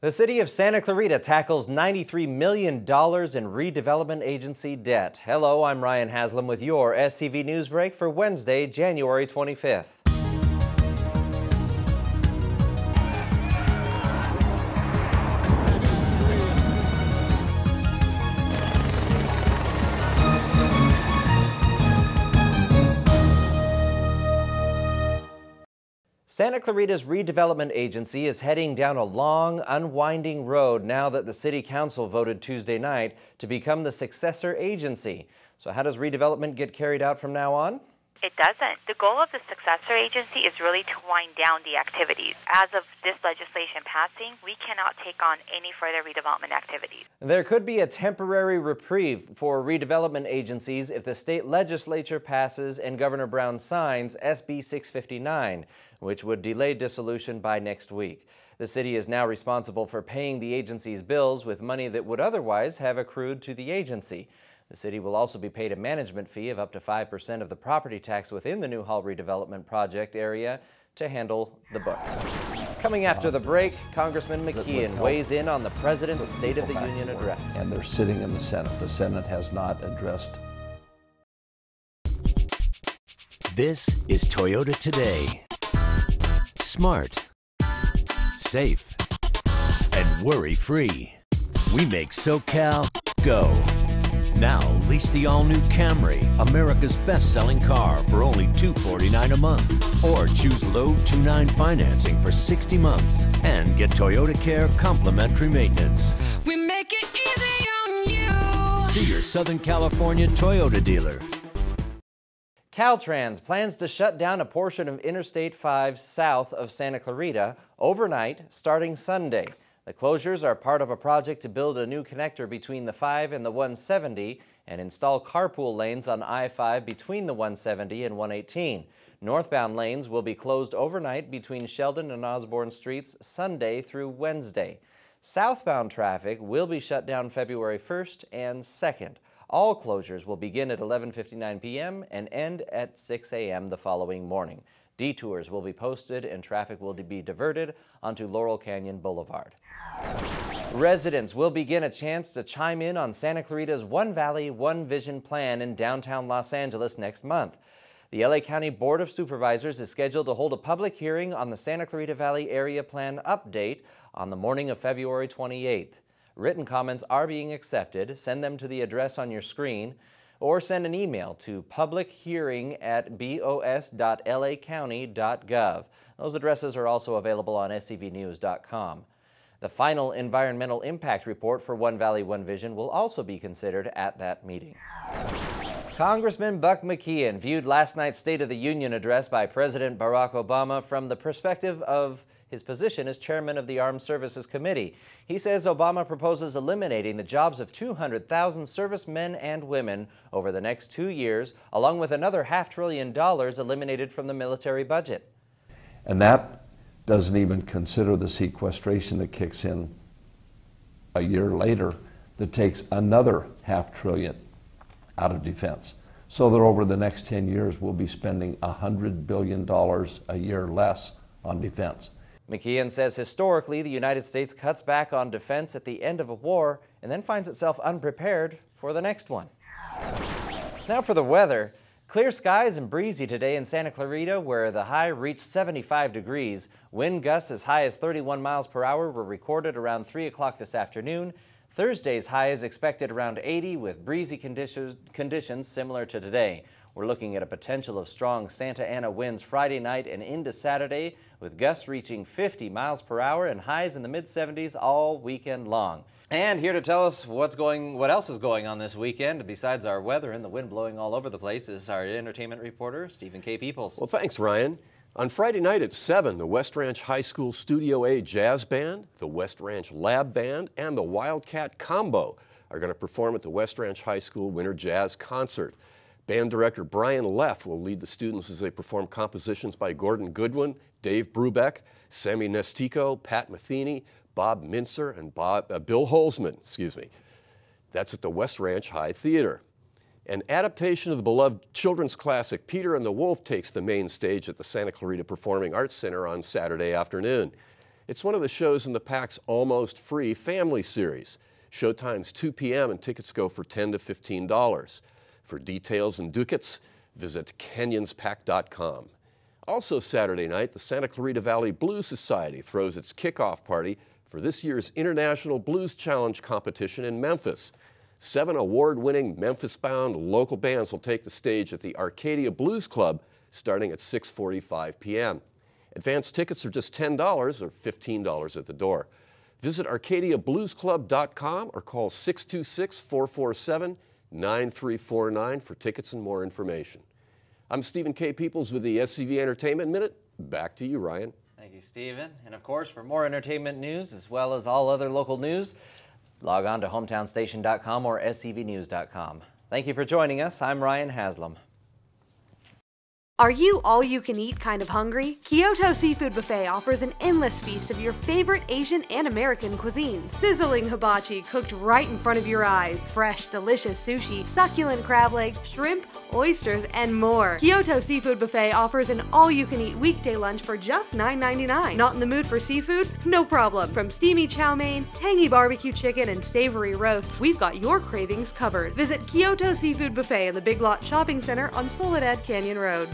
The city of Santa Clarita tackles $93 million in redevelopment agency debt. Hello, I'm Ryan Haslam with your SCV Newsbreak for Wednesday, January 25th. Santa Clarita's redevelopment agency is heading down a long, unwinding road now that the City Council voted Tuesday night to become the successor agency. So how does redevelopment get carried out from now on? It doesn't. The goal of the successor agency is really to wind down the activities. As of this legislation passing, we cannot take on any further redevelopment activities. There could be a temporary reprieve for redevelopment agencies if the state legislature passes and Governor Brown signs SB 659, which would delay dissolution by next week. The city is now responsible for paying the agency's bills with money that would otherwise have accrued to the agency. The city will also be paid a management fee of up to 5% of the property tax within the Newhall redevelopment project area to handle the books. Coming after the break, Congressman McKeon weighs in on the President's State of the Union address. And they're sitting in the Senate. The Senate has not addressed. This is Toyota Today. Smart, safe, and worry-free. We make SoCal go. Now, lease the all-new Camry, America's best-selling car, for only 249 a month. Or choose low 2.9 financing for 60 months and get Toyota Care complimentary maintenance. We make it easy on you. See your Southern California Toyota dealer. Caltrans plans to shut down a portion of Interstate 5 south of Santa Clarita overnight starting Sunday. The closures are part of a project to build a new connector between the 5 and the 170 and install carpool lanes on I-5 between the 170 and 118. Northbound lanes will be closed overnight between Sheldon and Osborne Streets Sunday through Wednesday. Southbound traffic will be shut down February 1st and 2nd. All closures will begin at 11.59 p.m. and end at 6 a.m. the following morning. Detours will be posted and traffic will be diverted onto Laurel Canyon Boulevard. Residents will begin a chance to chime in on Santa Clarita's One Valley, One Vision plan in downtown Los Angeles next month. The LA County Board of Supervisors is scheduled to hold a public hearing on the Santa Clarita Valley Area Plan update on the morning of February 28th. Written comments are being accepted. Send them to the address on your screen or send an email to publichearing at bos.lacounty.gov. Those addresses are also available on scvnews.com. The final environmental impact report for One Valley, One Vision will also be considered at that meeting. Congressman Buck McKeon viewed last night's State of the Union address by President Barack Obama from the perspective of his position as chairman of the Armed Services Committee. He says Obama proposes eliminating the jobs of 200,000 servicemen and women over the next two years, along with another half trillion dollars eliminated from the military budget. And that doesn't even consider the sequestration that kicks in a year later that takes another half trillion out of defense. So that over the next 10 years, we'll be spending $100 billion a year less on defense. McKeon says historically the United States cuts back on defense at the end of a war and then finds itself unprepared for the next one. Now for the weather. Clear skies and breezy today in Santa Clarita where the high reached 75 degrees. Wind gusts as high as 31 miles per hour were recorded around 3 o'clock this afternoon. Thursday's high is expected around 80 with breezy conditions, conditions similar to today. We're looking at a potential of strong Santa Ana winds Friday night and into Saturday with gusts reaching 50 miles per hour and highs in the mid 70s all weekend long. And here to tell us what's going, what else is going on this weekend besides our weather and the wind blowing all over the place is our entertainment reporter, Stephen K. Peoples. Well, thanks, Ryan. On Friday night at 7, the West Ranch High School Studio A Jazz Band, the West Ranch Lab Band, and the Wildcat Combo are going to perform at the West Ranch High School Winter Jazz Concert. Band director Brian Leff will lead the students as they perform compositions by Gordon Goodwin, Dave Brubeck, Sammy Nestico, Pat Metheny, Bob Mintzer and Bob, uh, Bill Holman, excuse me. That's at the West Ranch High Theater. An adaptation of the beloved children's classic Peter and the Wolf takes the main stage at the Santa Clarita Performing Arts Center on Saturday afternoon. It's one of the shows in the PAC's almost free family series. Showtime's 2 p.m. and tickets go for 10 to $15. For details and ducats, visit canyonspac.com. Also Saturday night, the Santa Clarita Valley Blues Society throws its kickoff party for this year's International Blues Challenge competition in Memphis. Seven award-winning Memphis-bound local bands will take the stage at the Arcadia Blues Club starting at 6.45 p.m. Advance tickets are just $10 or $15 at the door. Visit arcadiabluesclub.com or call 626-447-9349 for tickets and more information. I'm Stephen K. Peoples with the SCV Entertainment Minute. Back to you, Ryan. Thank you, Stephen. And of course, for more entertainment news as well as all other local news, log on to hometownstation.com or scvnews.com. Thank you for joining us. I'm Ryan Haslam. Are you all you can eat kind of hungry? Kyoto Seafood Buffet offers an endless feast of your favorite Asian and American cuisines. Sizzling hibachi cooked right in front of your eyes, fresh, delicious sushi, succulent crab legs, shrimp, oysters, and more. Kyoto Seafood Buffet offers an all you can eat weekday lunch for just $9.99. Not in the mood for seafood? No problem. From steamy chow mein, tangy barbecue chicken, and savory roast, we've got your cravings covered. Visit Kyoto Seafood Buffet in the Big Lot Shopping Center on Soledad Canyon Road.